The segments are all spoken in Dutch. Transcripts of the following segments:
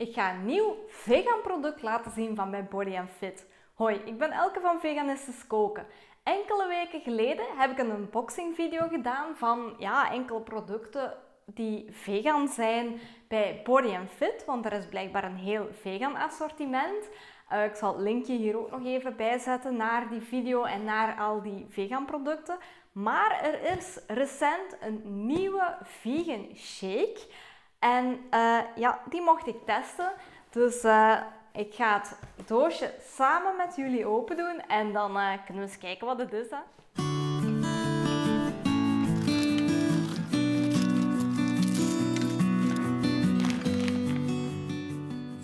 Ik ga een nieuw vegan product laten zien van mijn Body Fit. Hoi, ik ben Elke van Veganistisch Koken. Enkele weken geleden heb ik een unboxing video gedaan van ja, enkele producten die vegan zijn bij Body Fit, want er is blijkbaar een heel vegan assortiment. Uh, ik zal het linkje hier ook nog even bijzetten naar die video en naar al die vegan producten. Maar er is recent een nieuwe vegan shake. En uh, ja, die mocht ik testen. Dus uh, ik ga het doosje samen met jullie open doen. En dan uh, kunnen we eens kijken wat het is. Hè.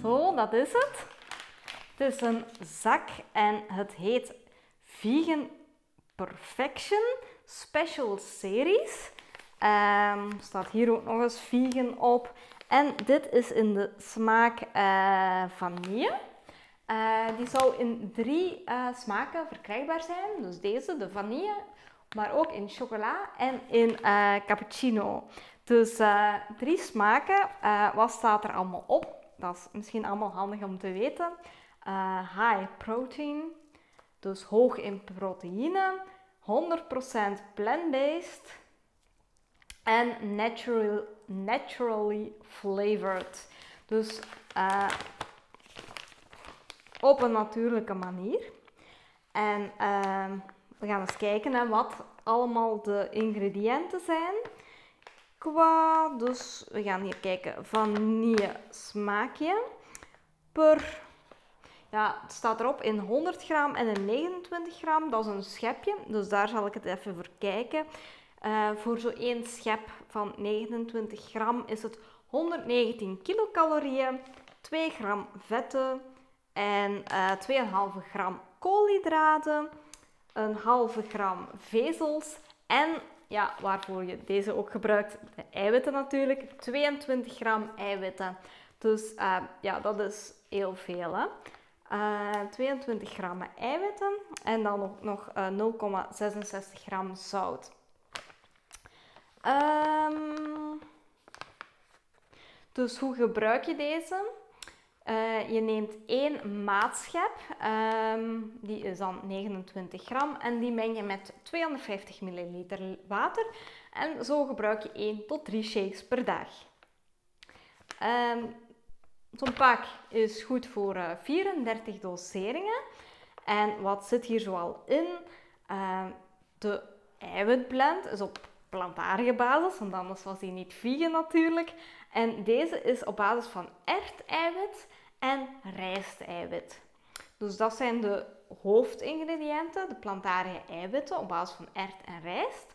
Zo, dat is het. Het is een zak en het heet Vegan Perfection Special Series. Um, staat hier ook nog eens vegan op. En dit is in de smaak uh, vanille. Uh, die zou in drie uh, smaken verkrijgbaar zijn. Dus deze, de vanille, maar ook in chocola en in cappuccino. Dus drie smaken. wat staat er allemaal op? Dat is misschien allemaal handig om te weten. high protein, dus hoog in proteïne. 100% plant-based en natural, naturally flavored. Dus uh, op een natuurlijke manier. En uh, we gaan eens kijken naar wat allemaal de ingrediënten zijn. Qua, dus we gaan hier kijken, vanille smaakje per ja, het staat erop in 100 gram en in 29 gram. Dat is een schepje, dus daar zal ik het even voor kijken. Uh, voor zo'n schep van 29 gram is het 119 kilocalorieën, 2 gram vetten en uh, eh, 2,5 gram koolhydraten, een halve gram vezels en ja, waarvoor je deze ook gebruikt, de eiwitten natuurlijk, 22 gram eiwitten. Dus uh, ja, dat is heel veel. Hè? Uh, 22 gram eiwitten en dan nog uh, 0,66 gram zout. Um, dus hoe gebruik je deze? Uh, je neemt één maatschep, um, die is dan 29 gram, en die meng je met 250 milliliter water. En zo gebruik je 1 tot 3 shakes per dag. Um, Zo'n pak is goed voor uh, eh, 34 doseringen. En wat zit hier zoal in? De eiwitblend is op plantaardige basis, want anders was die niet vegan natuurlijk. En deze is op basis van erteiwit en rijsteiwit. Dus dat zijn de hoofdingrediënten, de plantaardige eiwitten op basis van ert en rijst.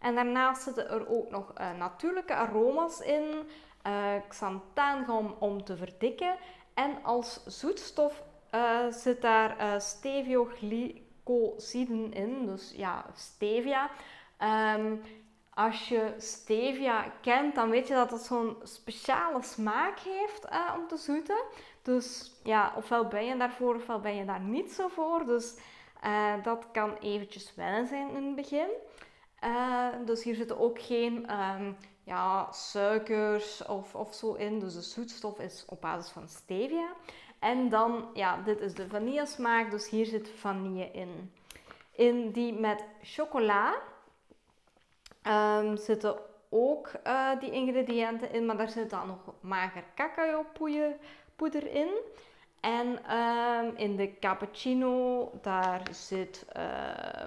En daarnaast zitten er ook nog uh, natuurlijke aroma's in, uh, xanthaangum om te verdikken. En als zoetstof uh, zit daar uh, stevioglycosiden in, dus ja, stevia. Um, als je stevia kent, dan weet je dat het zo'n speciale smaak heeft uh, om te zoeten. Dus ja, ofwel ben je daarvoor, ofwel ben je daar niet zo voor. Dus uh, dat kan eventjes wennen zijn in het begin. Uh, dus hier zitten ook geen um, ja, suikers of, of zo in. Dus de zoetstof is op basis van stevia. En dan, ja, dit is de vanille smaak. Dus hier zit vanille in. In die met chocola um, zitten ook uh, die ingrediënten in. Maar daar zit dan nog mager cacao poeder in. En um, in de cappuccino, daar zit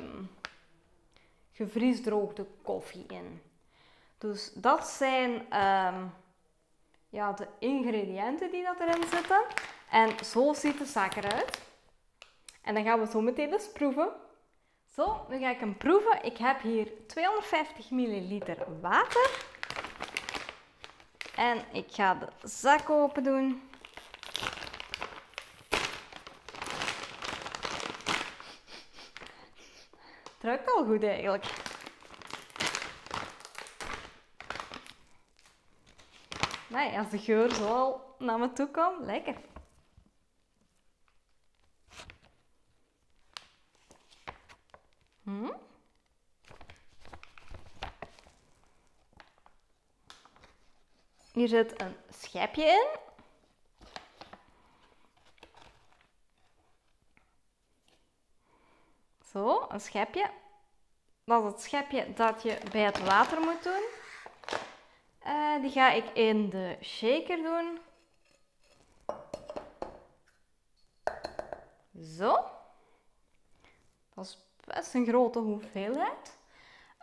um, gevriesdroogde koffie in. Dus dat zijn ja, de ingrediënten die dat erin zitten. En zo ziet de zaak eruit. En dan gaan we zo meteen eens proeven. Zo, nu ga ik hem proeven. Ik heb hier 250 milliliter water. En ik ga de zak open doen. Het ruikt al goed eigenlijk. Nee, als de geur zo al naar me toe komt, lekker. Hmm? Hier zit een schepje in. Zo, een schepje. Dat is het schepje dat je bij het water moet doen. Uh, die ga ik in de shaker doen. Zo. Dat is best een grote hoeveelheid.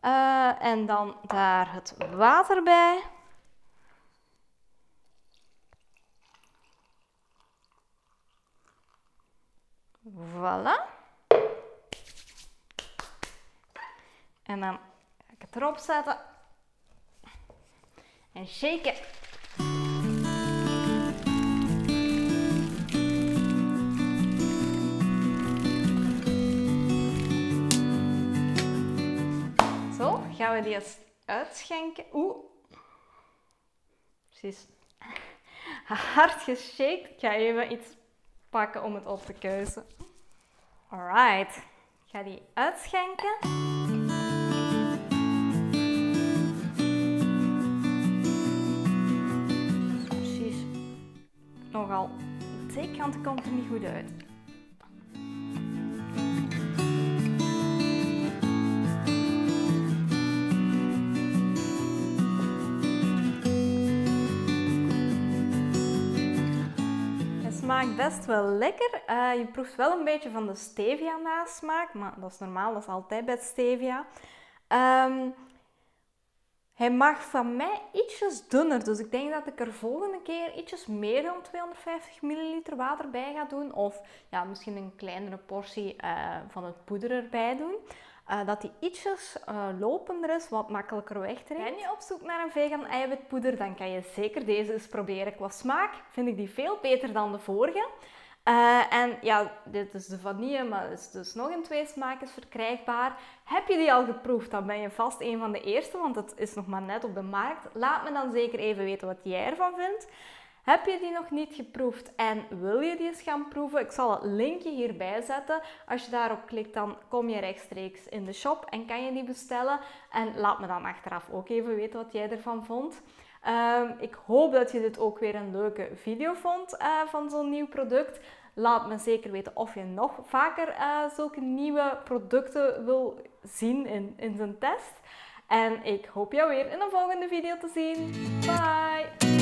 Uh, en dan daar het water bij. Voilà. En dan ga ik het erop zetten. En shaken. We die eens uitschenken. Oeh. Precies. Hard geshaked. Ik ga even iets pakken om het op te keuzen. Alright. Ik ga die uitschenken. Precies. Nogal. De kant komt er niet goed uit. Smaakt best wel lekker. Uh, je proeft wel een beetje van de stevia nasmaak, maar dat is normaal, dat is altijd bij stevia. Um, hij mag van mij ietsjes dunner, dus ik denk dat ik er volgende keer ietsjes meer dan 250 milliliter water bij ga doen. Of ja, misschien een kleinere portie uh, van het poeder erbij doen. Uh, dat die ietsjes uh, lopender is, wat makkelijker wegtrekt. Ben je op zoek naar een vegan eiwitpoeder, dan kan je zeker deze eens proberen. Qua smaak vind ik die veel beter dan de vorige. Uh, en ja, dit is de vanille, maar is dus nog in twee smaakjes verkrijgbaar. Heb je die al geproefd, dan ben je vast een van de eerste, want het is nog maar net op de markt. Laat me dan zeker even weten wat jij ervan vindt. Heb je die nog niet geproefd en wil je die eens gaan proeven? Ik zal het linkje hierbij zetten. Als je daarop klikt, dan kom je rechtstreeks in de shop en kan je die bestellen. En laat me dan achteraf ook even weten wat jij ervan vond. Um, ik hoop dat je dit ook weer een leuke video vond uh, van zo'n nieuw product. Laat me zeker weten of je nog vaker uh, zulke nieuwe producten wil zien in, in zijn test. En ik hoop jou weer in een volgende video te zien. Bye!